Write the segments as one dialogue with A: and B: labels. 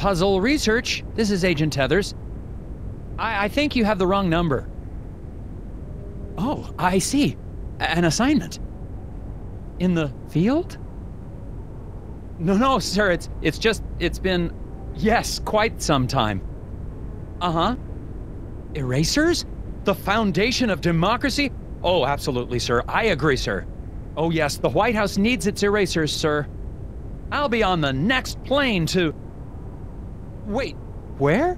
A: Puzzle research. This is Agent Tethers. I, I think you have the wrong number. Oh, I see. A- an assignment. In the field? No, no, sir. It's it's just it's been yes, quite some time. Uh-huh. Erasers? The foundation of democracy? Oh, absolutely, sir. I agree, sir. Oh, yes, the White House needs its erasers, sir. I'll be on the next plane to. Wait, where?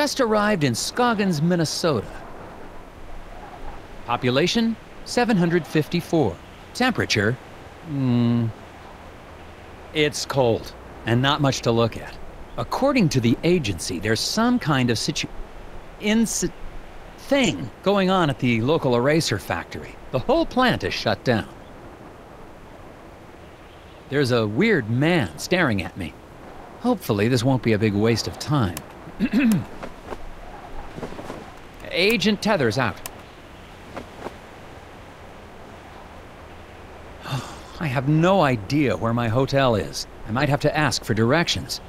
A: Just arrived in Scoggins, Minnesota. Population 754. Temperature? Hmm. It's cold, and not much to look at. According to the agency, there's some kind of situ. Inci- thing going on at the local eraser factory. The whole plant is shut down. There's a weird man staring at me. Hopefully, this won't be a big waste of time. Agent Tethers out. I have no idea where my hotel is. I might have to ask for directions.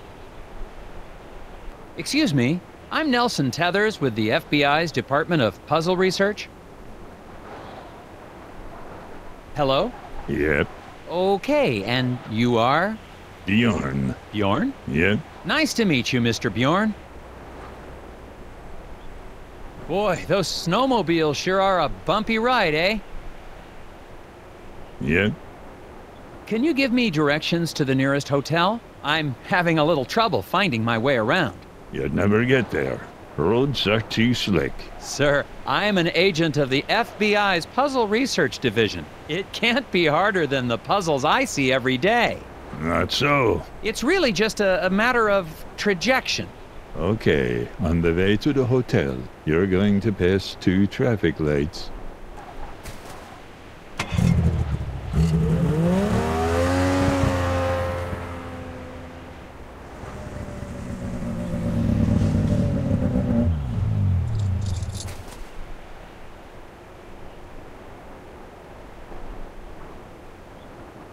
A: Excuse me, I'm Nelson Tethers with the FBI's Department of Puzzle Research. Hello?
B: Yep.
A: Okay, and you are?
B: Bjorn.
A: Bjorn?
B: Yep.
A: Nice to meet you, Mr. Bjorn. Boy, those snowmobiles sure are a bumpy ride, eh?
B: Yep.
A: Can you give me directions to the nearest hotel? I'm having a little trouble finding my way around.
B: You'd never get there. Roads are too slick.
A: Sir, I'm an agent of the FBI's Puzzle Research Division. It can't be harder than the puzzles I see every day.
B: Not so.
A: It's really just a, a matter of trajection.
B: Okay, on the way to the hotel, you're going to pass two traffic lights.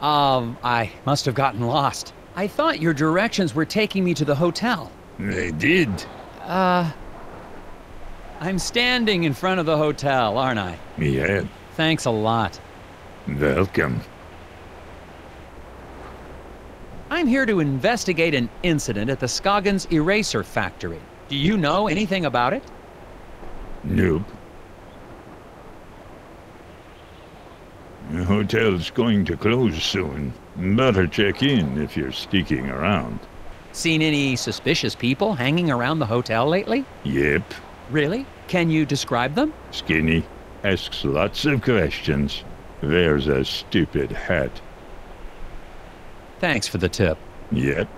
A: Um, I must have gotten lost. I thought your directions were taking me to the hotel.
B: They did.
A: Uh. I'm standing in front of the hotel, aren't I?
B: Yeah.
A: Thanks a lot.
B: Welcome.
A: I'm here to investigate an incident at the Scoggins Eraser Factory. Do you know anything about it?
B: Nope. The hotel's going to close soon. Better check in if you're sticking around.
A: Seen any suspicious people hanging around the hotel lately?
B: Yep.
A: Really? Can you describe them?
B: Skinny. Asks lots of questions. Wears a stupid hat.
A: Thanks for the tip.
B: Yep.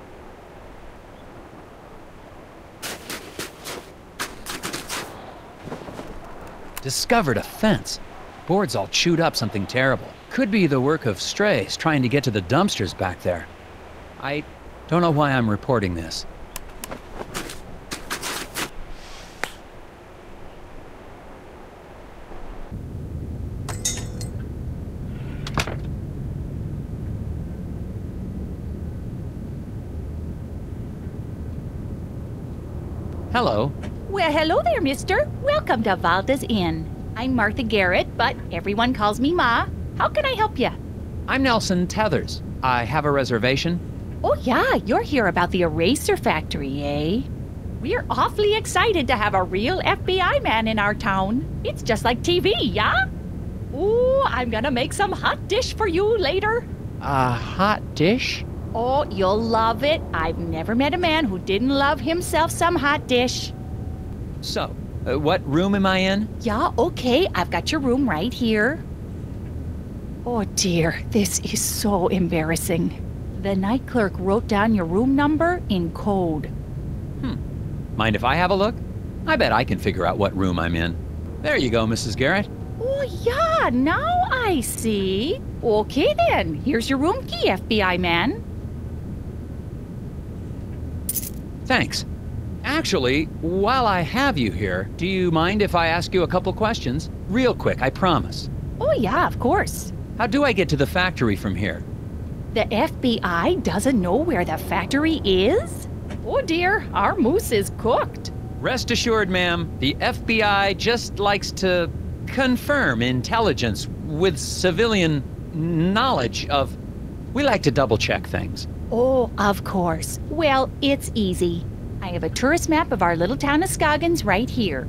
A: Discovered a fence. Boards all chewed up something terrible. Could be the work of strays trying to get to the dumpsters back there. I don't know why I'm reporting this. Hello.
C: Well, hello there, mister. Welcome to Valda's Inn. I'm Martha Garrett, but everyone calls me Ma. How can I help you?
A: I'm Nelson Tethers. I have a reservation.
C: Oh, yeah, you're here about the eraser factory, eh? We're awfully excited to have a real FBI man in our town. It's just like TV, yeah? Oh, I'm gonna make some hot dish for you later.
A: A hot dish?
C: Oh, you'll love it. I've never met a man who didn't love himself some hot dish.
A: So, uh, what room am I in?
C: Yeah, okay, I've got your room right here. Oh dear, this is so embarrassing. The night clerk wrote down your room number in code. Hmm.
A: Mind if I have a look? I bet I can figure out what room I'm in. There you go, Mrs. Garrett.
C: Oh, yeah, now I see. Okay, then. Here's your room key, FBI man.
A: Thanks. Actually, while I have you here, do you mind if I ask you a couple questions? Real quick, I promise.
C: Oh, yeah, of course.
A: How do I get to the factory from here?
C: The FBI doesn't know where the factory is? Oh, dear, our moose is cooked.
A: Rest assured, ma'am, the FBI just likes to confirm intelligence with civilian knowledge of. We like to double check things.
C: Oh, of course. Well, it's easy. I have a tourist map of our little town of Scoggins right here.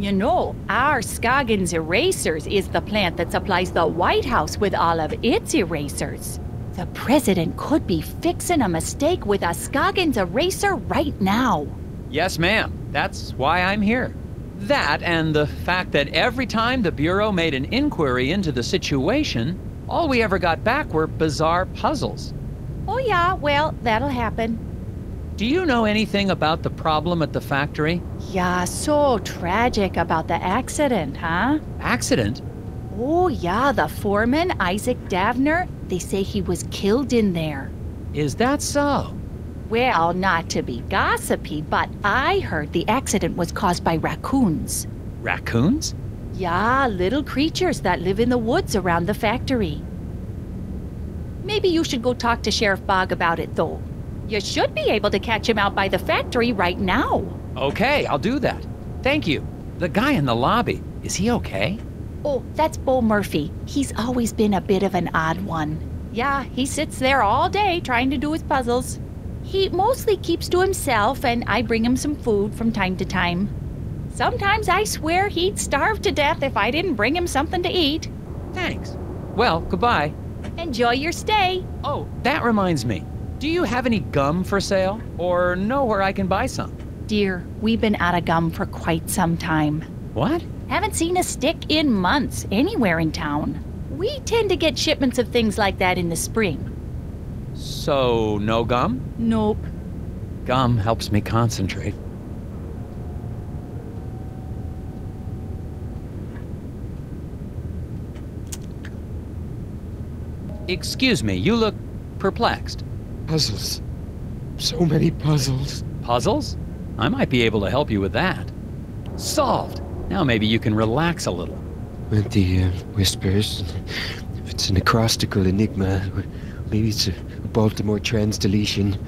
C: You know, our Scoggins Erasers is the plant that supplies the White House with all of its erasers. The president could be fixing a mistake with a Scoggins eraser right now.
A: Yes, ma'am. That's why I'm here. That and the fact that every time the Bureau made an inquiry into the situation, all we ever got back were bizarre puzzles.
C: Oh, yeah, well, that'll happen.
A: Do you know anything about the problem at the factory?
C: Yeah, so tragic about the accident, huh?
A: Accident?
C: Oh, yeah, the foreman, Isaac Davner, they say he was killed in there.
A: Is that so?
C: Well, not to be gossipy, but I heard the accident was caused by raccoons.
A: Raccoons?
C: Yeah, little creatures that live in the woods around the factory. Maybe you should go talk to Sheriff Bog about it, though. You should be able to catch him out by the factory right now.
A: Okay, I'll do that. Thank you. The guy in the lobby, is he okay?
C: Oh, that's Bo Murphy. He's always been a bit of an odd one. Yeah, he sits there all day trying to do his puzzles. He mostly keeps to himself, and I bring him some food from time to time. Sometimes I swear he'd starve to death if I didn't bring him something to eat.
A: Thanks. Well, goodbye.
C: Enjoy your stay.
A: Oh, that reminds me. Do you have any gum for sale? Or know where I can buy some?
C: Dear, we've been out of gum for quite some time.
A: What?
C: Haven't seen a stick in months anywhere in town. We tend to get shipments of things like that in the spring.
A: So, no gum?
C: Nope.
A: Gum helps me concentrate. Excuse me, you look perplexed.
D: Puzzles. So many puzzles.
A: Puzzles? I might be able to help you with that. Solved! Now maybe you can relax a little.
D: With the uh, whispers. If it's an acrostical enigma, maybe it's a Baltimore trans deletion.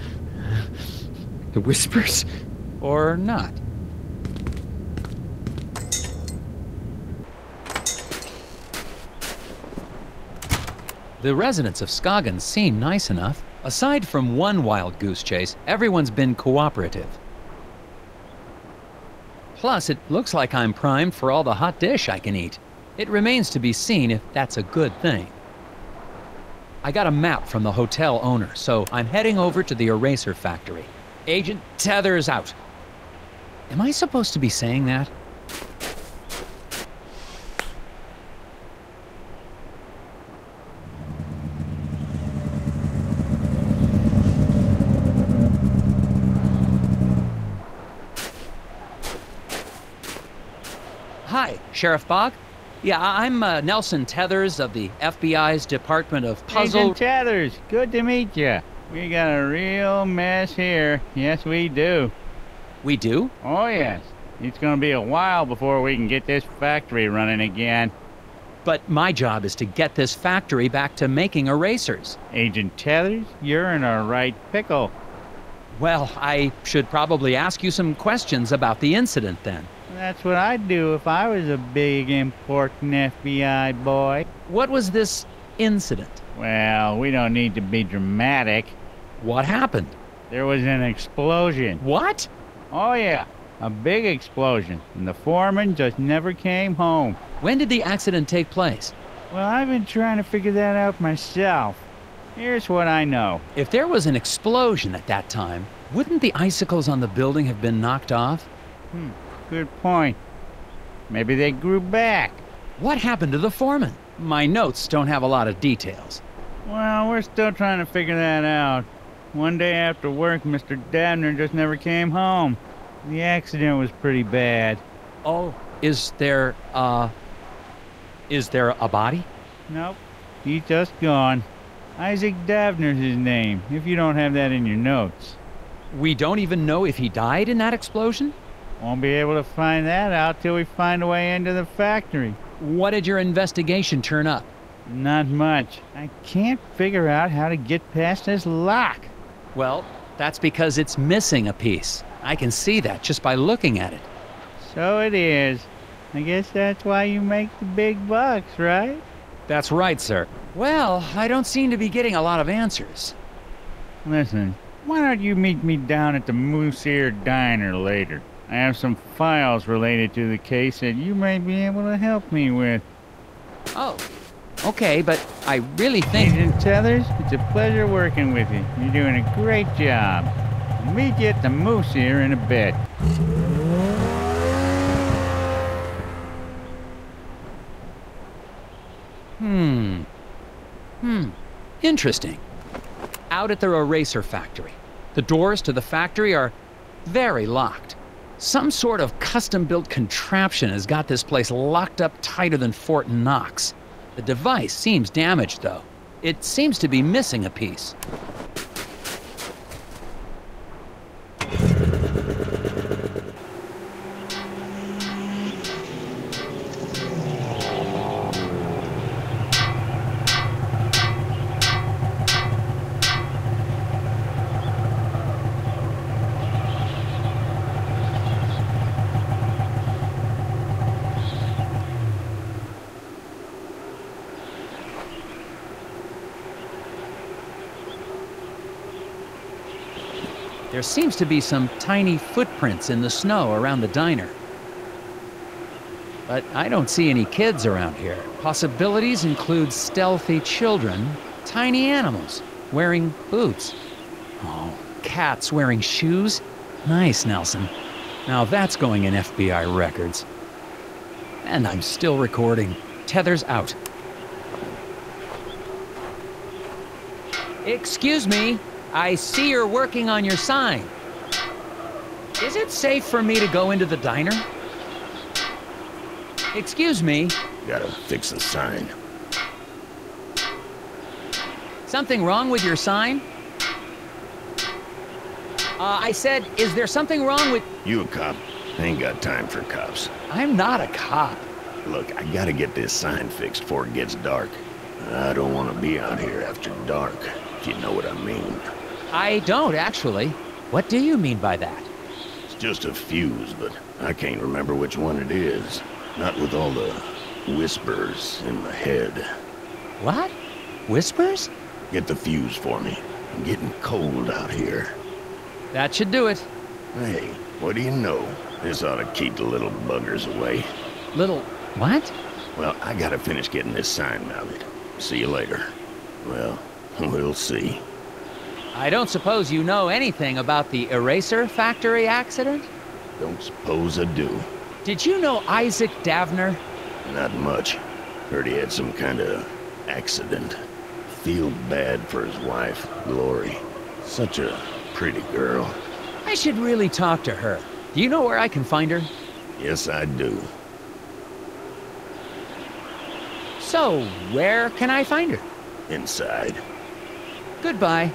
D: The whispers.
A: Or not. The residents of Scoggins seem nice enough. Aside from one wild goose chase, everyone's been cooperative. Plus, it looks like I'm primed for all the hot dish I can eat. It remains to be seen if that's a good thing. I got a map from the hotel owner, so I'm heading over to the eraser factory. Agent Tethers out. Am I supposed to be saying that? Hi, Sheriff Bog. Yeah, I'm uh, Nelson Tethers of the FBI's Department of Puzzle.
E: Agent Tethers, good to meet you. We got a real mess here. Yes, we do.
A: We do?
E: Oh, yes. It's gonna be a while before we can get this factory running again.
A: But my job is to get this factory back to making erasers.
E: Agent Tethers, you're in a right pickle.
A: Well, I should probably ask you some questions about the incident then.
E: That's what I'd do if I was a big, important FBI boy.
A: What was this incident?
E: Well, we don't need to be dramatic.
A: What happened?
E: There was an explosion.
A: What?
E: Oh, yeah. A big explosion, and the foreman just never came home.
A: When did the accident take place?
E: Well, I've been trying to figure that out myself. Here's what I know.
A: If there was an explosion at that time, wouldn't the icicles on the building have been knocked off?
E: Hmm, good point. Maybe they grew back.
A: What happened to the foreman? My notes don't have a lot of details.
E: Well, we're still trying to figure that out. One day after work, Mr. Davner just never came home. The accident was pretty bad.
A: Oh, is there, uh, is there a body?
E: Nope, he's just gone. Isaac Davner's his name, if you don't have that in your notes.
A: We don't even know if he died in that explosion?
E: Won't be able to find that out till we find a way into the factory.
A: What did your investigation turn up?
E: Not much. I can't figure out how to get past this lock.
A: Well, that's because it's missing a piece. I can see that just by looking at it.
E: So it is. I guess that's why you make the big bucks, right?
A: That's right, sir. Well, I don't seem to be getting a lot of answers.
E: Listen, why don't you meet me down at the Moose Ear Diner later? I have some files related to the case that you may be able to help me with.
A: Oh, okay, but I really think.
E: Agent Tethers, it's a pleasure working with you. You're doing a great job. Meet you at the Moose here in a bit.
A: Hmm. Hmm. Interesting. Out at their eraser factory. The doors to the factory are very locked. Some sort of custom built contraption has got this place locked up tighter than Fort Knox. The device seems damaged, though. It seems to be missing a piece. There seems to be some tiny footprints in the snow around the diner. But I don't see any kids around here. Possibilities include stealthy children, tiny animals wearing boots. Oh, cats wearing shoes? Nice, Nelson. Now that's going in FBI records. And I'm still recording. Tethers out. Excuse me. I see you're working on your sign. Is it safe for me to go into the diner? Excuse me.
F: Gotta fix the sign.
A: Something wrong with your sign? Uh, I said, is there something wrong with.
F: You a cop? I ain't got time for cops.
A: I'm not a cop.
F: Look, I gotta get this sign fixed before it gets dark. I don't want to be out here after dark, if you know what I mean.
A: I don't, actually. What do you mean by that?
F: It's just a fuse, but I can't remember which one it is. Not with all the whispers in my head.
A: What? Whispers?
F: Get the fuse for me. I'm getting cold out here.
A: That should do it.
F: Hey, what do you know? This ought to keep the little buggers away.
A: Little. What?
F: Well, I gotta finish getting this sign mounted. See you later. Well, we'll see.
A: I don't suppose you know anything about the eraser factory accident?
F: Don't suppose I do.
A: Did you know Isaac Davner?
F: Not much. Heard he had some kind of accident. Feel bad for his wife, Glory. Such a pretty girl.
A: I should really talk to her. Do you know where I can find her?
F: Yes, I do.
A: So, where can I find her?
F: Inside.
A: Goodbye.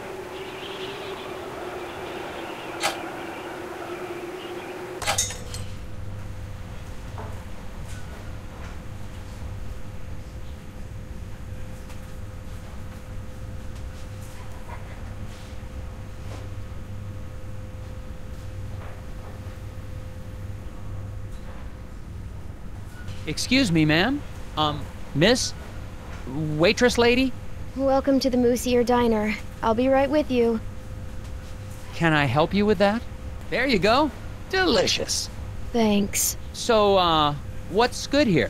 A: Excuse me, ma'am. Um, miss? Waitress lady?
G: Welcome to the Moose Ear Diner. I'll be right with you.
A: Can I help you with that? There you go. Delicious.
G: Thanks.
A: So, uh, what's good here?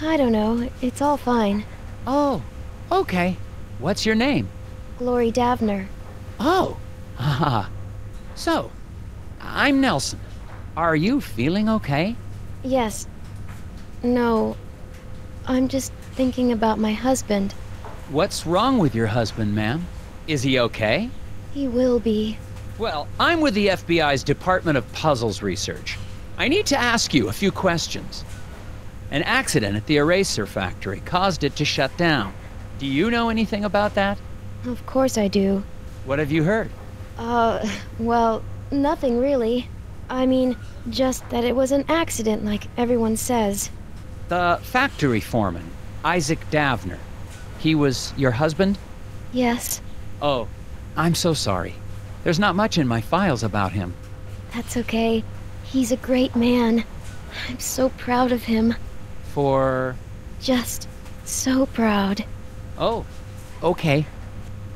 G: I don't know. It's all fine.
A: Oh, okay. What's your name?
G: Glory Davner.
A: Oh, haha. So, I'm Nelson. Are you feeling okay?
G: Yes. No. I'm just thinking about my husband.
A: What's wrong with your husband, ma'am? Is he okay?
G: He will be.
A: Well, I'm with the FBI's Department of Puzzles Research. I need to ask you a few questions. An accident at the eraser factory caused it to shut down. Do you know anything about that?
G: Of course I do.
A: What have you heard?
G: Uh, well, nothing really. I mean, just that it was an accident, like everyone says.
A: The factory foreman, Isaac Davner. He was your husband?
G: Yes,
A: Oh, I'm so sorry. There's not much in my files about him.
G: that's okay. He's a great man. I'm so proud of him.
A: For.
G: Just so proud.
A: Oh, okay.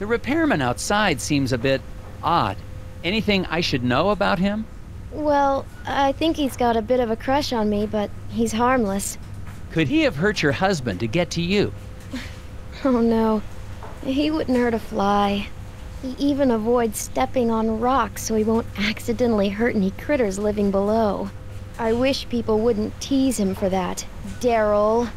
A: The repairman outside seems a bit odd. Anything I should know about him?
G: Well, I think he's got a bit of a crush on me, but he's harmless.
A: Could he have hurt your husband to get to you?
G: Oh no. He wouldn't hurt a fly. He even avoids stepping on rocks so he won't accidentally hurt any critters living below. I wish people wouldn't tease him for that. Daryl.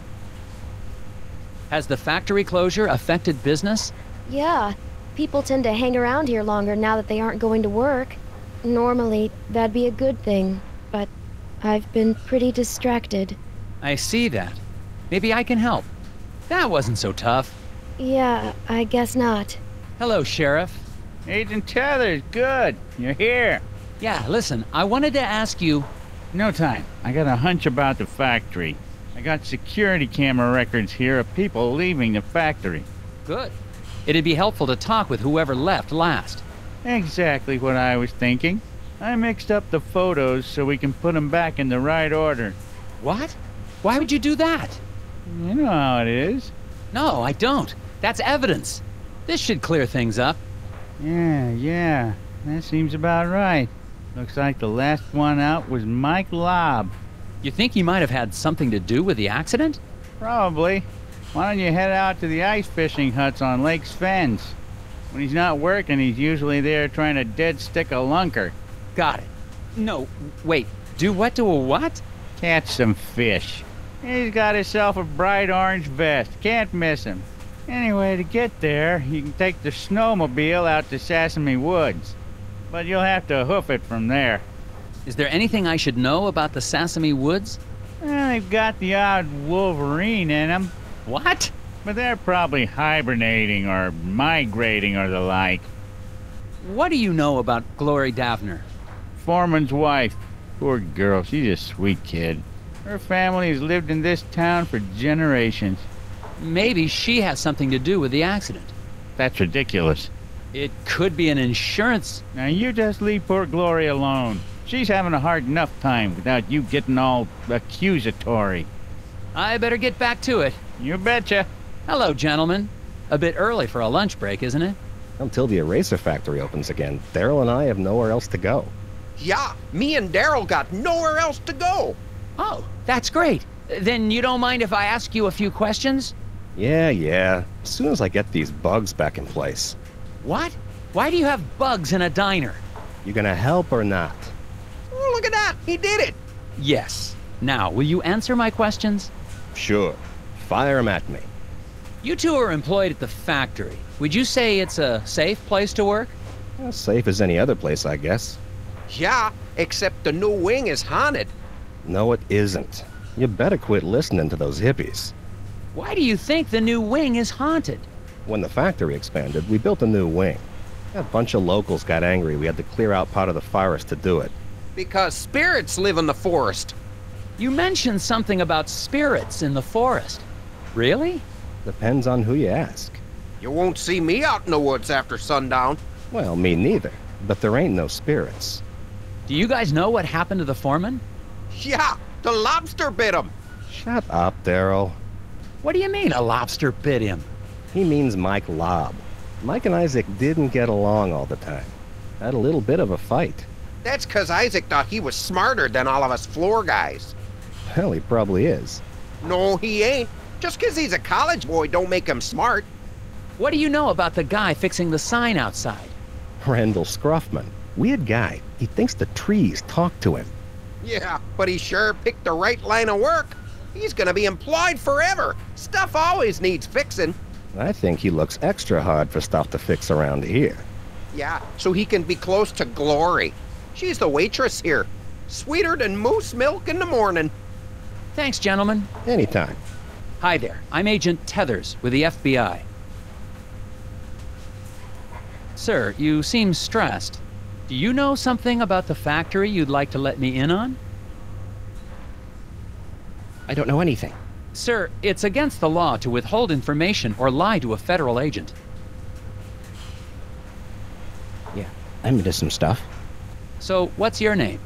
A: Has the factory closure affected business?
G: Yeah, people tend to hang around here longer now that they aren't going to work. Normally, that'd be a good thing, but I've been pretty distracted.
A: I see that. Maybe I can help. That wasn't so tough.
G: Yeah, I guess not.
A: Hello, Sheriff.
E: Agent Tethers, good. You're here.
A: Yeah, listen, I wanted to ask you.
E: No time. I got a hunch about the factory. I got security camera records here of people leaving the factory.
A: Good. It'd be helpful to talk with whoever left last.
E: Exactly what I was thinking. I mixed up the photos so we can put them back in the right order.
A: What? Why would you do that?
E: You know how it is.
A: No, I don't. That's evidence. This should clear things up.
E: Yeah, yeah. That seems about right. Looks like the last one out was Mike Lobb.
A: You think he might have had something to do with the accident?
E: Probably. Why don't you head out to the ice fishing huts on Lake's Fens? When he's not working, he's usually there trying to dead stick a lunker.
A: Got it. No, wait. Do what to a what?
E: Catch some fish. He's got himself a bright orange vest. Can't miss him. Anyway, to get there, you can take the snowmobile out to Sesame Woods. But you'll have to hoof it from there.
A: Is there anything I should know about the Sesame Woods?
E: Well, they've got the odd wolverine in 'em,
A: What?
E: but they're probably hibernating or migrating or the like.
A: What do you know about Glory Davner?
E: Foreman's wife. Poor girl, she's a sweet kid. Her family has lived in this town for generations.
A: Maybe she has something to do with the accident.
E: That's ridiculous.
A: It could be an insurance.
E: Now you just leave poor Glory alone. She's having a hard enough time without you getting all accusatory.
A: I better get back to it.
E: You betcha.
A: Hello, gentlemen. A bit early for a lunch break, isn't it?
H: Until the eraser factory opens again, Daryl and I have nowhere else to go.
I: Yeah, me and Daryl got nowhere else to go.
A: Oh, that's great. Then you don't mind if I ask you a few questions?
H: Yeah, yeah. As soon as I get these bugs back in place.
A: What? Why do you have bugs in a diner?
H: You gonna help or not?
I: Oh, look at that. He did it.
A: Yes. Now, will you answer my questions?
H: Sure. Fire 'em at me.
A: You two are employed at the factory. Would you say it's a safe place to work?
H: As safe as any other place, I guess.
I: Yeah, except the new wing is haunted.
H: No, it isn't. You better quit listening to those hippies.
A: Why do you think the new wing is haunted?
H: When the factory expanded, we built a new wing. A bunch of locals got angry we had to clear out part of the forest to do it.
I: Because spirits live in the forest.
A: You mentioned something about spirits in the forest. Really?
H: Depends on who you ask.
I: You won't see me out in the woods after sundown.
H: Well, me neither. But there ain't no spirits.
A: Do you guys know what happened to the foreman?
I: Yeah, the lobster bit him.
H: Shut up, Daryl.
A: What do you mean a lobster bit him?
H: He means Mike Lobb. Mike and Isaac didn't get along all the time. Had a little bit of a fight.
I: That's 'cause Isaac thought he was smarter than all of us floor guys.
H: Hell, he probably is.
I: No, he ain't. Just 'cause he's a college boy don't make him smart.
A: What do you know about the guy fixing the sign outside?
H: Randall Scruffman. Weird guy. He thinks the trees talk to him.
I: Yeah, but he sure picked the right line of work. He's gonna be employed forever. Stuff always needs fixing.
H: I think he looks extra hard for stuff to fix around here.
I: Yeah, so he can be close to Glory. She's the waitress here. Sweeter than moose milk in the morning.
A: Thanks, gentlemen.
H: Anytime.
A: Hi there. I'm Agent Tethers with the FBI. Sir, you seem stressed. Do you know something about the factory you'd like to let me in on?
J: I don't know anything.
A: Sir, it's against the law to withhold information or lie to a federal agent.
J: Yeah, I'm into some stuff.
A: So, what's your name?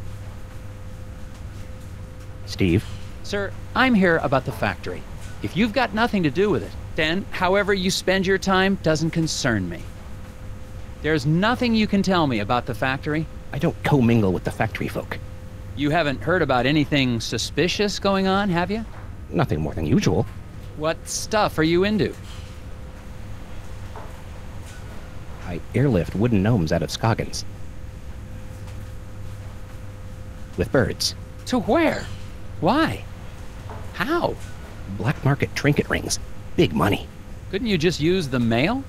J: Steve?
A: Sir, I'm here about the factory. If you've got nothing to do with it, then however you spend your time doesn't concern me. There's nothing you can tell me about the factory.
J: I don't commingle with the factory folk.
A: You haven't heard about anything suspicious going on, have you?
J: Nothing more than usual.
A: What stuff are you into?
J: I airlift wooden gnomes out of Scoggins. With birds.
A: To where? Why? How?
J: Black market trinket rings. Big money.
A: Couldn't you just use the mail?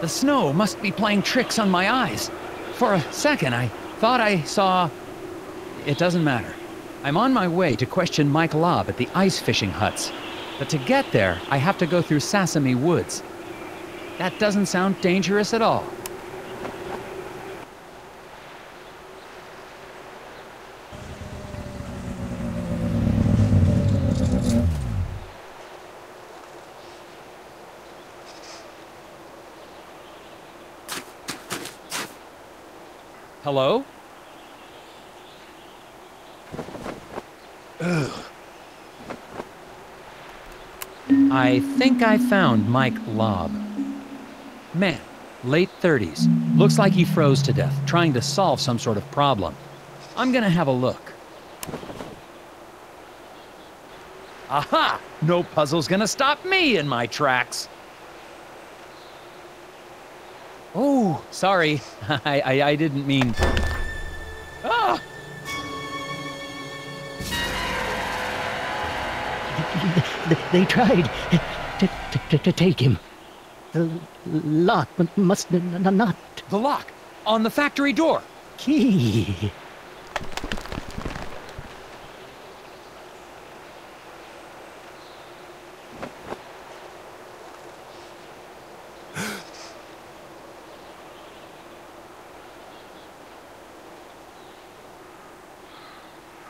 A: The snow must be playing tricks on my eyes. For a second, I thought I saw. It doesn't matter. I'm on my way to question Mike Lobb at the ice fishing huts. But to get there, I have to go through Sasami Woods. That doesn't sound dangerous at all. Hello? I think I found Mike Lobb. Man, late 30s. Looks like he froze to death, trying to solve some sort of problem. I'm gonna have a look. Aha! No puzzle's gonna stop me in my tracks. Oh, sorry. I, I, I didn't mean. Ah!
J: They tried to, to, take him. The lock must not.
A: The lock on the factory door.
J: Key.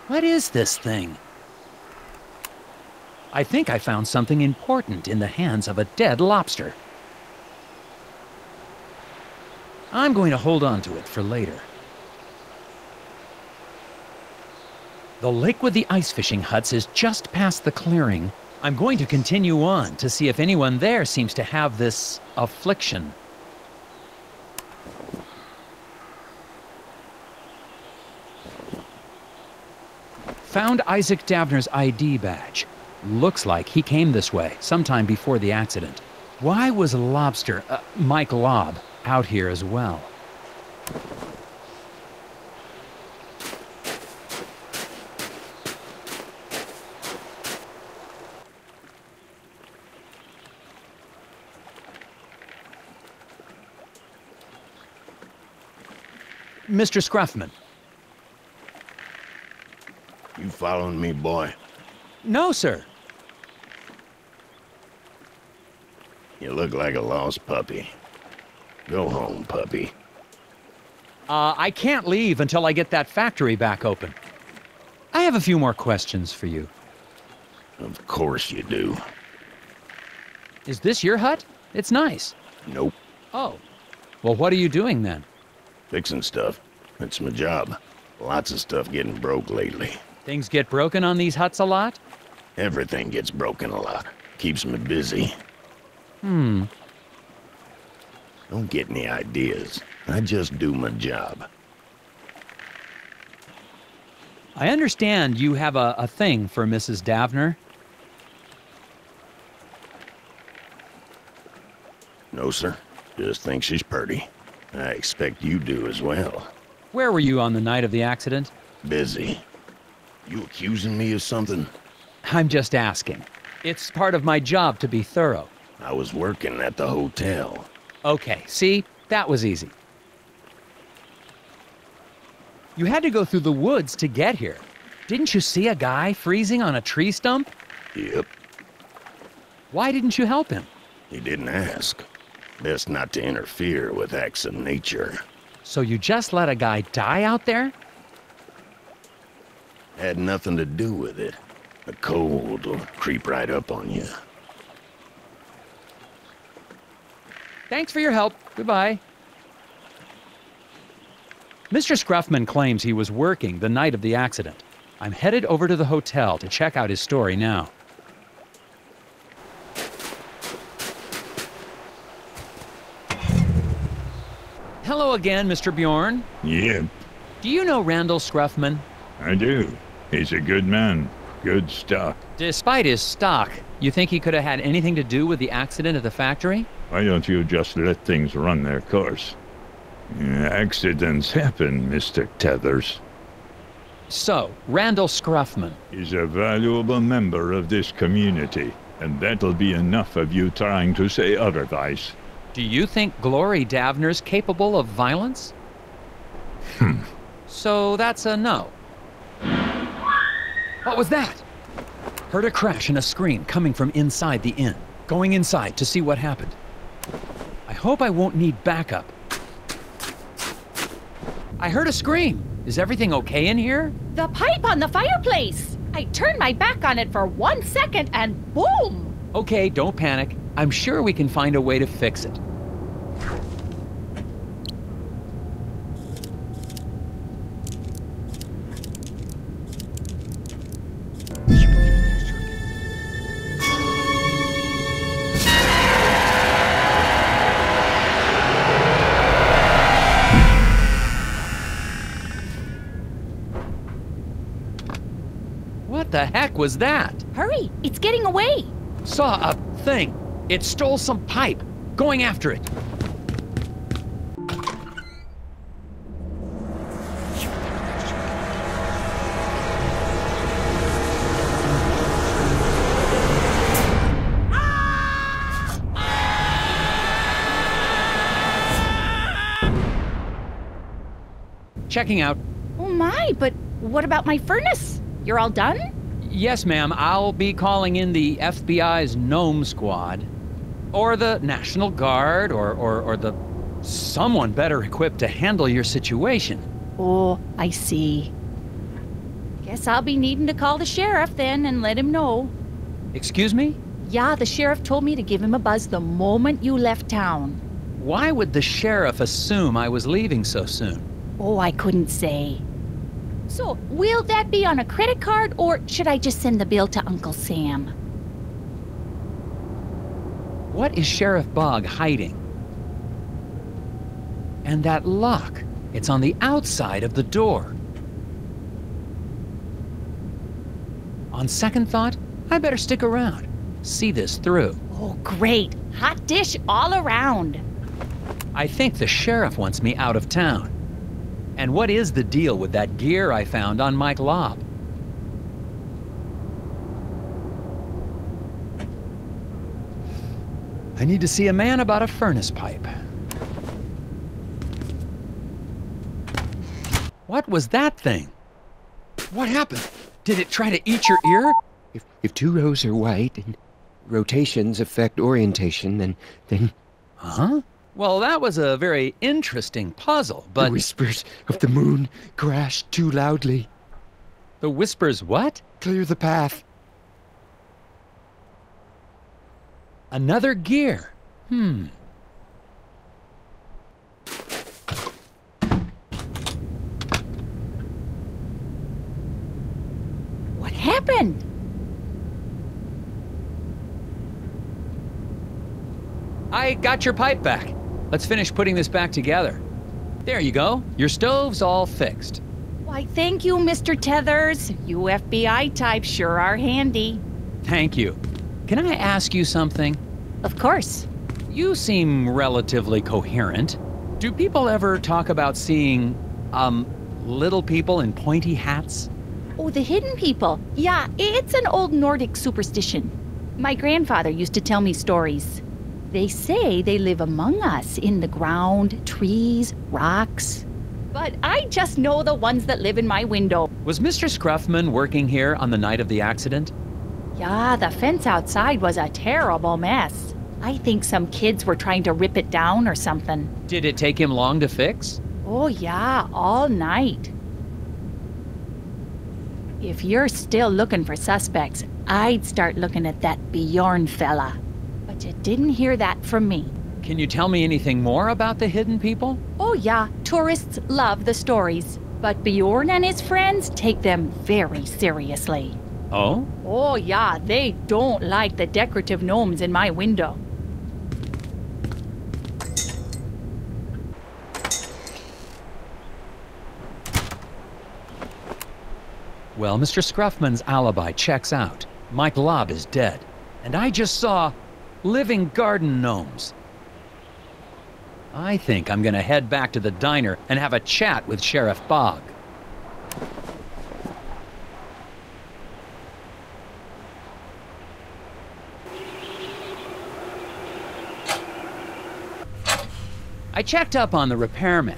A: What is this thing? I think I found something important in the hands of a dead lobster. I'm going to hold on to it for later. The lake with the ice fishing huts is just past the clearing. I'm going to continue on to see if anyone there seems to have this affliction. Found Isaac Davner's ID badge. Looks like he came this way sometime before the accident. Why was Lobster, uh, Mike Lobb, out here as well? Mr. Scruffman, You
F: following me, boy?
A: No, sir.
F: You look like a lost puppy. Go home, puppy.
A: Uh, I can't leave until I get that factory back open. I have a few more questions for you.
F: Of course you do.
A: Is this your hut? It's nice.
F: Nope.
A: Oh. Well, what are you doing then?
F: Fixing stuff. It's my job. Lots of stuff getting broke lately.
A: Things get broken on these huts a lot?
F: Everything gets broken a lot. Keeps me busy.
A: Hmm.
F: Don't get any ideas. I just do my job.
A: I understand you have a, a thing for Mrs. Davner.
F: No, sir. Just think she's pretty. I expect you do as well.
A: Where were you on the night of the accident?
F: Busy. You accusing me of something?
A: I'm just asking. It's part of my job to be thorough.
F: I was working at the hotel.
A: Okay, see? That was easy. You had to go through the woods to get here. Didn't you see a guy freezing on a tree stump?
F: Yep.
A: Why didn't you help him?
F: He didn't ask. Best not to interfere with acts of nature.
A: So you just let a guy die out there?
F: Had nothing to do with it. The cold will creep right up on you.
A: Thanks for your help. Goodbye. Mr. Scruffman claims he was working the night of the accident. I'm headed over to the hotel to check out his story now. Hello again, Mr. Bjorn.
B: Yep,
A: Do you know Randall Scruffman?
B: I do. He's a good man. Good stock.
A: Despite his stock, you think he could have had anything to do with the accident at the factory?
B: Why don't you just let things run their course? Accidents happen, Mr. Tethers.
A: So, Randall Scruffman.
B: ...is a valuable member of this community, and that'll be enough of you trying to say otherwise.
A: Do you think Glory Davner's capable of violence?
B: Hmm.
A: So that's a no. What was that? Heard a crash and a scream coming from inside the inn. Going inside to see what happened. I hope I won't need backup. I heard a scream. Is everything okay in here?
C: The pipe on the fireplace! I turned my back on it for one second and boom!
A: Okay, don't panic. I'm sure we can find a way to fix it. Was that?
C: Hurry, it's getting away!
A: Saw a thing. It stole some pipe. Going after it. Checking out.
C: Oh my, but what about my furnace? You're all done?
A: Yes, ma'am. I'll be calling in the FBI's Gnome Squad. Or the National Guard, or, or, or the. someone better equipped to handle your situation.
C: Oh, I see. Guess I'll be needing to call the sheriff then and let him know.
A: Excuse me?
C: Yeah, the sheriff told me to give him a buzz the moment you left town.
A: Why would the sheriff assume I was leaving so soon?
C: Oh, I couldn't say. So, will that be on a credit card or should I just send the bill to Uncle Sam?
A: What is Sheriff Bog hiding? And that lock. It's on the outside of the door. On second thought, I better stick around. See this through.
C: Oh, great. Hot dish all around.
A: I think the sheriff wants me out of town. And what is the deal with that gear I found on Mike Lobb? I need to see a man about a furnace pipe. What was that thing? What happened? Did it try to eat your ear?
D: If, if two rows are white and rotations affect orientation, then then
A: Huh? Well, that was a very interesting puzzle, but.
D: the whispers of the moon crash too loudly.
A: the whispers what?
D: Clear the path.
A: Another gear. Hmm.
C: What happened?
A: I got your pipe back. Let's finish putting this back together. There you go. Your stove's all fixed.
C: Why, thank you, Mr. Tethers. You FBI types sure are handy.
A: Thank you. Can I ask you something?
C: Of course.
A: You seem relatively coherent. Do people ever talk about seeing, um, little people in pointy hats?
C: Oh, the hidden people. Yeah, it's an old Nordic superstition. My grandfather used to tell me stories. They say they live among us in the ground, trees, rocks. But I just know the ones that live in my window.
A: Was Mr. Scruffman working here on the night of the accident?
C: Yeah, the fence outside was a terrible mess. I think some kids were trying to rip it down or something.
A: Did it take him long to fix?
C: Oh, yeah, all night. If you're still looking for suspects, I'd start looking at that Bjorn fella. But you didn't hear that from me.
A: Can you tell me anything more about the hidden people?
C: Oh, yeah, tourists love the stories. But Bjorn and his friends take them very seriously.
A: Oh?
C: Oh, yeah, they don't like the decorative gnomes in my window.
A: Well, Mr. Scruffman's alibi checks out. Mike Lobb is dead. And I just saw living garden gnomes. I think I'm gonna head back to the diner and have a chat with Sheriff Bog. I checked up on the repairman.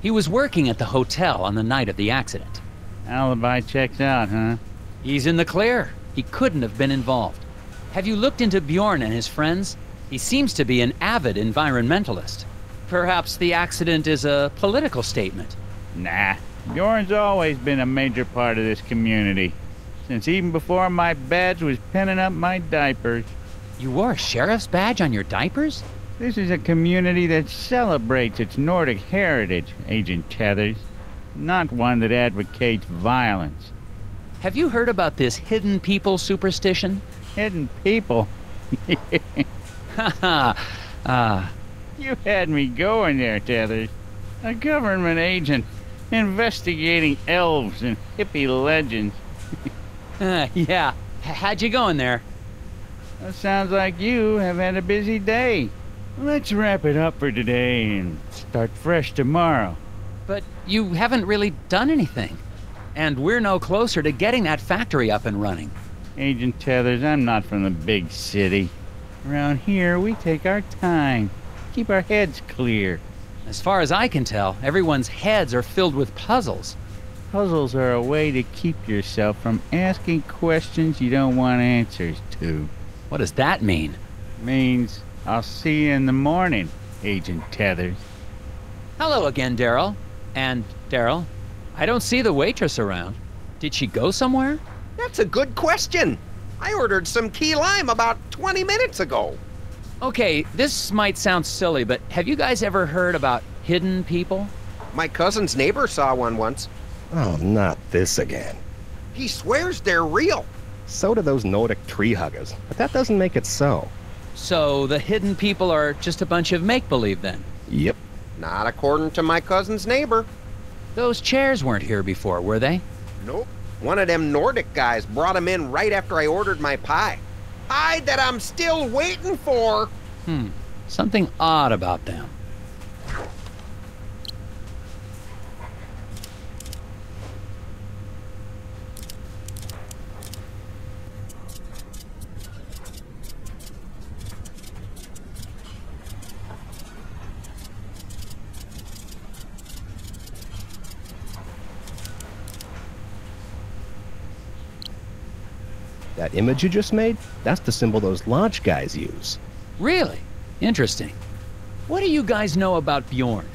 A: He was working at the hotel on the night of the accident.
E: Alibi checked out, huh?
A: He's in the clear. He couldn't have been involved. Have you looked into Bjorn and his friends? He seems to be an avid environmentalist. Perhaps the accident is a political statement.
E: Nah. Bjorn's always been a major part of this community. Since even before my badge was pinning up my diapers.
A: You wore a sheriff's badge on your diapers?
E: This is a community that celebrates its Nordic heritage, Agent Tethers. Not one that advocates violence.
A: Have you heard about this hidden people superstition?
E: Hidden people?
A: Ah,
E: You had me going there, Tethers. A government agent investigating elves and hippie legends.
A: uh, yeah. How'd you going there?
E: That sounds like you have had a busy day. Let's wrap it up for today and start fresh tomorrow.
A: But you haven't really done anything. And we're no closer to getting that factory up and running.
E: Agent Tethers, I'm not from the big city. Around here, we take our time, keep our heads clear.
A: As far as I can tell, everyone's heads are filled with puzzles.
E: Puzzles are a way to keep yourself from asking questions you don't want answers to.
A: What does that mean?
E: Means I'll see you in the morning, Agent Tethers.
A: Hello again, Daryl. And, Daryl, I don't see the waitress around. Did she go somewhere?
I: That's a good question. I ordered some key lime about 20 minutes ago.
A: Okay, this might sound silly, but have you guys ever heard about hidden people?
I: My cousin's neighbor saw one once.
H: Oh, not this again.
I: He swears they're real.
H: So do those Nordic tree huggers, but that doesn't make it so.
A: So the hidden people are just a bunch of make believe then?
H: Yep.
I: Not according to my cousin's neighbor.
A: Those chairs weren't here before, were they?
I: Nope. One of them Nordic guys brought brought 'em in right after I ordered my pie. Pie that I'm still waiting for.
A: Hmm. Something odd about them.
H: That image you just made? That's the symbol those lodge guys use.
A: Really? Interesting. What do you guys know about Bjorn?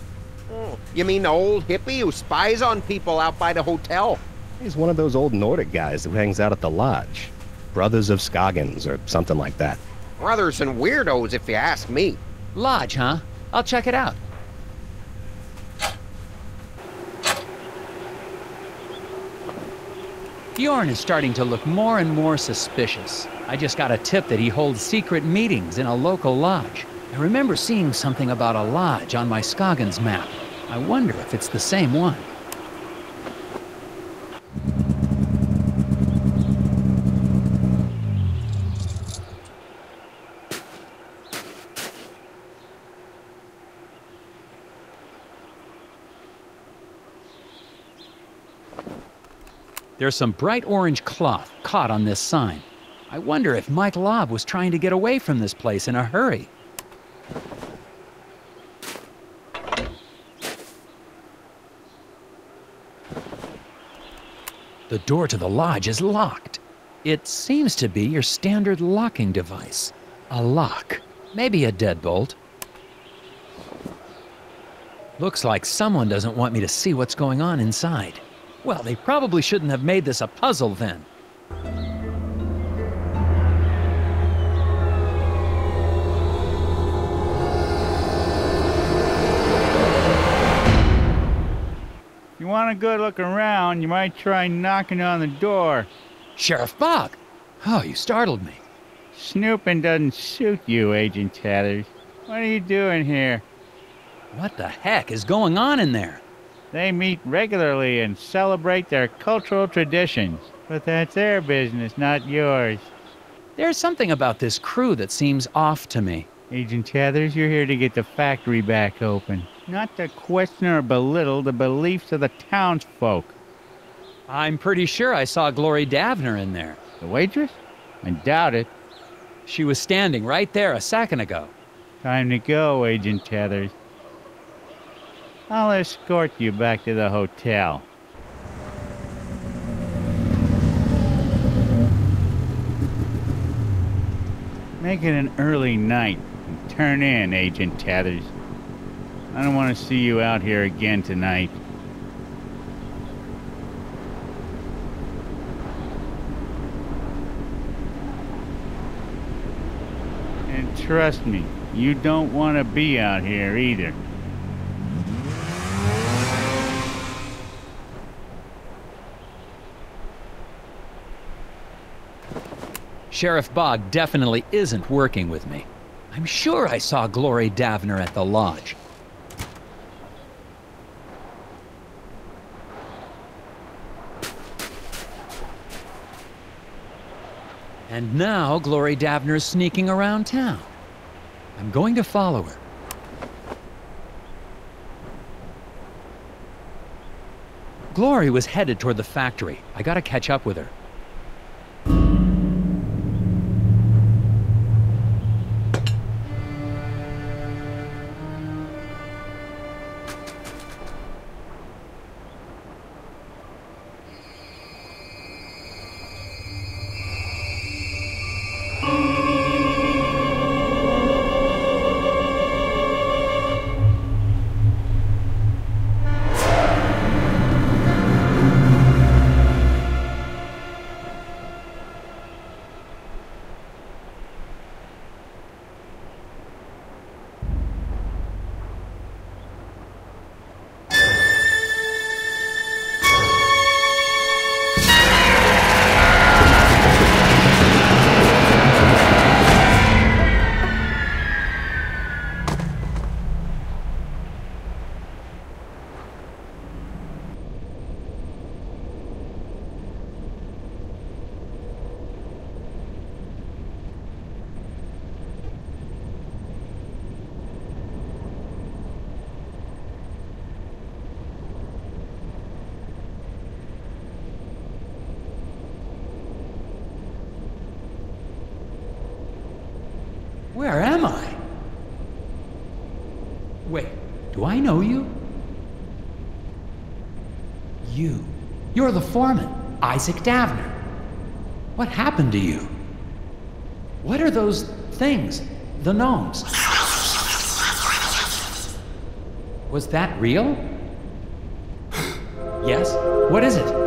I: Oh, you mean the old hippie who spies on people out by the hotel?
H: He's one of those old Nordic guys who hangs out at the lodge. Brothers of Skagens or something like that.
I: Brothers and weirdos, if you ask me.
A: Lodge, huh? I'll check it out. Bjorn is starting to look more and more suspicious. I just got a tip that he holds secret meetings in a local lodge. I remember seeing something about a lodge on my Scoggins map. I wonder if it's the same one. There's some bright orange cloth caught on this sign. I wonder if Mike Lobb was trying to get away from this place in a hurry. The door to the lodge is locked. It seems to be your standard locking device. A lock. Maybe a deadbolt. Looks like someone doesn't want me to see what's going on inside. Well, they probably shouldn't have made this a puzzle then.
E: If you want a good look around, you might try knocking on the door.
A: Sheriff Bog! Oh, you startled me.
E: Snooping doesn't suit you, Agent Tethers. What are you doing here?
A: What the heck is going on in there?
E: They meet regularly and celebrate their cultural traditions. But that's their business, not yours.
A: There's something about this crew that seems off to me.
E: Agent Tethers, you're here to get the factory back open, not to question or belittle the beliefs of the townsfolk.
A: I'm pretty sure I saw Glory Davner in there.
E: The waitress? I doubt it.
A: She was standing right there a second ago.
E: Time to go, Agent Tethers. I'll escort you back to the hotel. Make it an early night and turn in, Agent Tethers. I don't want to see you out here again tonight. And trust me, you don't want to be out here either.
A: Sheriff Bog definitely isn't working with me. I'm sure I saw Glory Davner at the lodge. And now Glory Davner's sneaking around town. I'm going to follow her. Glory was headed toward the factory. I gotta catch up with her. Wait, do I know you? You. You're the foreman, Isaac Davner. What happened to you? What are those things? The gnomes? Was that real? yes? What is it?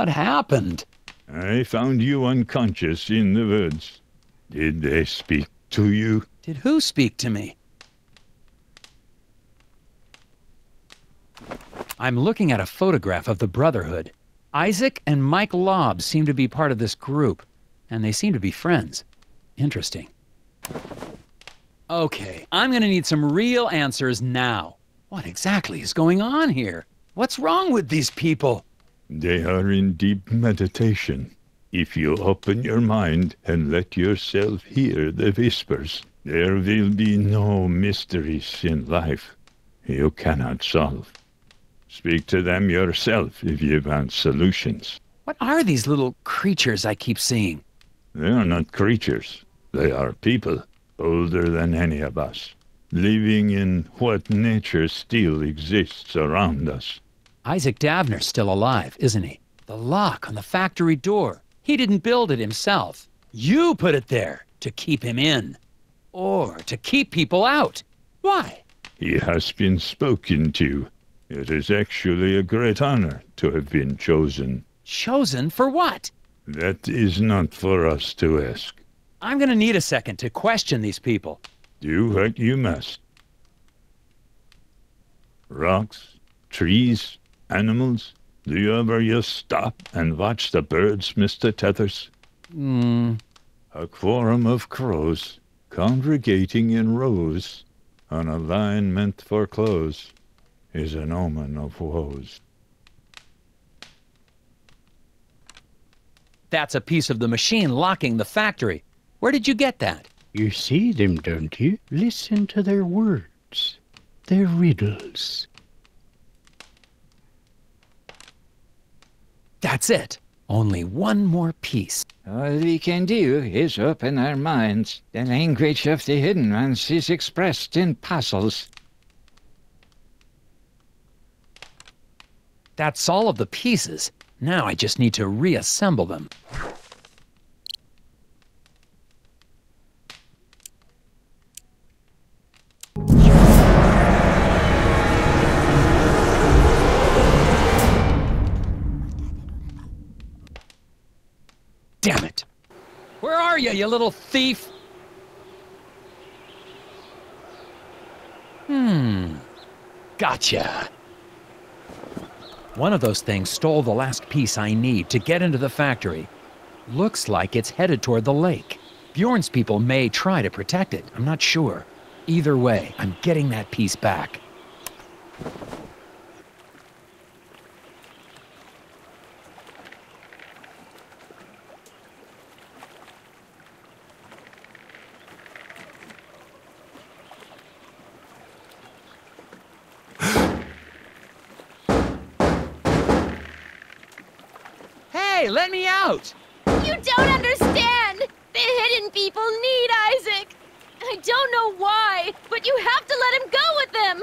A: What happened?
B: I found you unconscious in the woods. Did they speak to you?
A: Did who speak to me? I'm looking at a photograph of the Brotherhood. Isaac and Mike Lobb seem to be part of this group, and they seem to be friends. Interesting. Okay, I'm gonna need some real answers now. What exactly is going on here? What's wrong with these people?
B: They are in deep meditation. If you open your mind and let yourself hear the whispers, there will be no mysteries in life you cannot solve. Speak to them yourself if you want solutions.
A: What are these little creatures I keep seeing?
B: They are not creatures. They are people, older than any of us, living in what nature still exists around us.
A: Isaac Davner's still alive, isn't he? The lock on the factory door. He didn't build it himself. You put it there to keep him in. Or to keep people out. Why?
B: He has been spoken to. It is actually a great honor to have been chosen.
A: Chosen for what?
B: That is not for us to ask.
A: I'm gonna need a second to question these people.
B: Do what you must. Rocks, trees, animals. Do you ever just stop and watch the birds, Mr. Tethers?
A: Hmm.
B: A quorum of crows congregating in rows on a line meant for clothes is an omen of woes.
A: That's a piece of the machine locking the factory. Where did you get that?
J: You see them, don't you? Listen to their words, their riddles.
A: That's it. Only one more piece.
K: All we can do is open our minds. The language of the hidden ones is expressed in puzzles.
A: That's all of the pieces. Now I just need to reassemble them. You, you little thief? Hmm. Gotcha. One of those things stole the last piece I need to get into the factory. Looks like it's headed toward the lake. Bjorn's people may try to protect it. I'm not sure. Either way, I'm getting that piece back. Hey, let me out!
G: You don't understand! The hidden people need Isaac! I don't know why, but you have to let him go with them!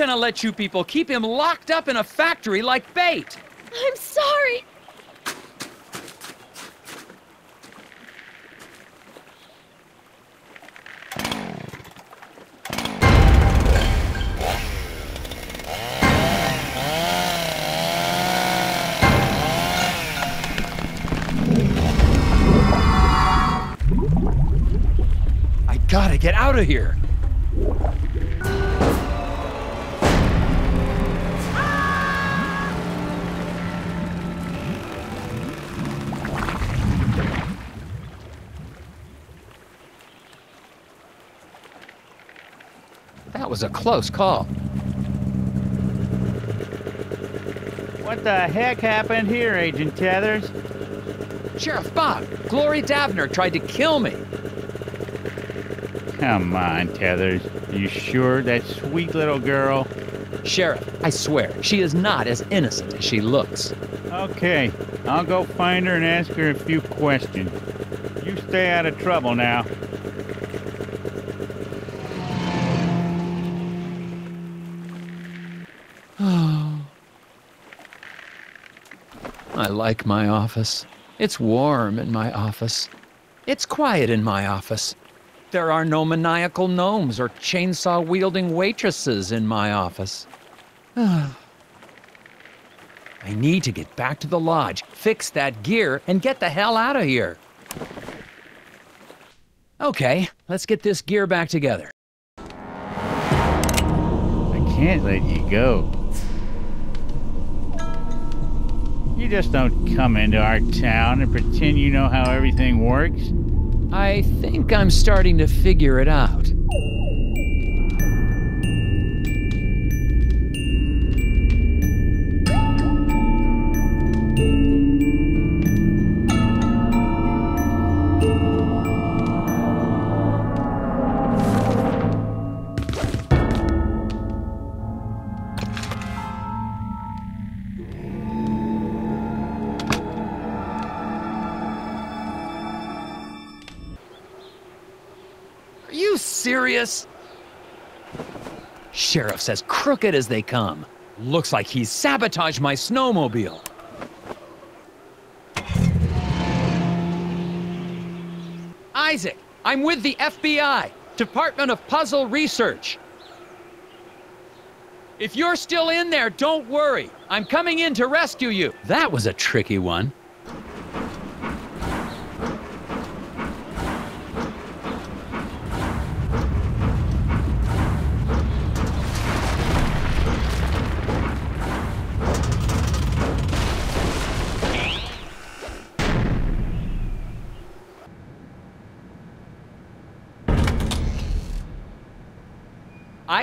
A: I'm gonna let you people keep him locked up in a factory like bait!
G: I'm sorry!
A: I gotta get out of here! Was a close call.
E: What the heck happened here, Agent Tethers?
A: Sheriff Bob, Glory Davner tried to kill me.
E: Come on, Tethers. You sure that sweet little girl?
A: Sheriff, I swear, she is not as innocent as she looks.
E: Okay, I'll go find her and ask her a few questions. You stay out of trouble now.
A: I like my office. It's warm in my office. It's quiet in my office. There are no maniacal gnomes or chainsaw wielding waitresses in my office. I need to get back to the lodge, fix that gear, and get the hell out of here. Okay, let's get this gear back together.
E: I can't let you go. You just don't come into our town and pretend you know how everything works.
A: I think I'm starting to figure it out. Serious? Sheriff's as crooked as they come. Looks like he's sabotaged my snowmobile. Isaac, I'm with the FBI, Department of Puzzle Research. If you're still in there, don't worry. I'm coming in to rescue you. That was a tricky one.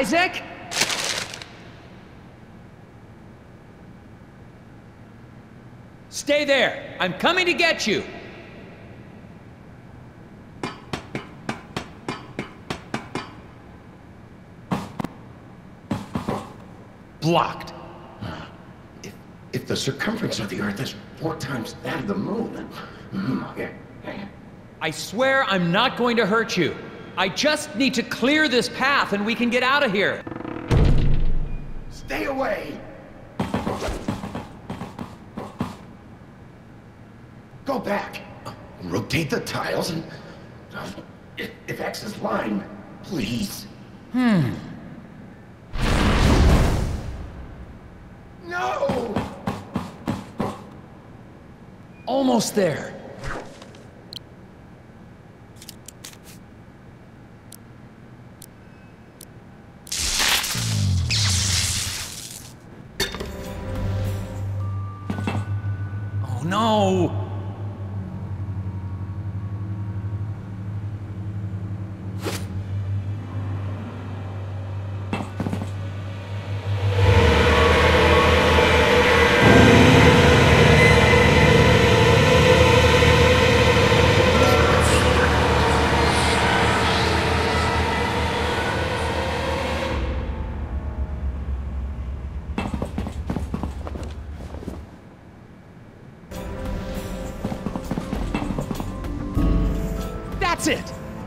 A: Isaac? Stay there. I'm coming to get you. Blocked.
F: If, if the circumference of the Earth is four times that of the Moon. mm, okay.
A: I swear I'm not going to hurt you. I just need to clear this path and we can get out of here.
F: Stay away! Go back. Rotate the tiles and. uh, If, if X is line, please.
A: Hmm.
F: No!
A: Almost there.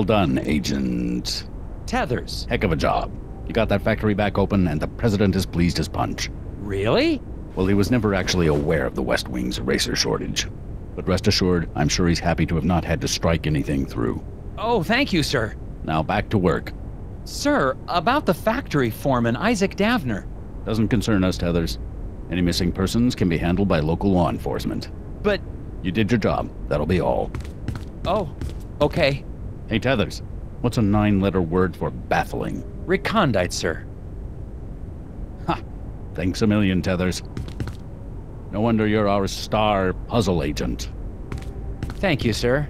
L: Well done, Agent.
A: Tethers.
L: Heck of a job. You got that factory back open, and the president is pleased as punch.
A: Really?
L: Well, he was never actually aware of the West Wing's eraser shortage. But rest assured, I'm sure he's happy to have not had to strike anything through.
A: Oh, thank you, sir.
L: Now back to work.
A: Sir, about the factory foreman, Isaac Davner.
L: Doesn't concern us, Tethers. Any missing persons can be handled by local law enforcement.
A: But.
L: You did your job. That'll be all.
A: Oh, okay.
L: Hey, Tethers. What's a nine letter word for baffling?
A: Recondite, sir.
L: Ha! Thanks a million, Tethers. No wonder you're our star puzzle agent.
A: Thank you, sir.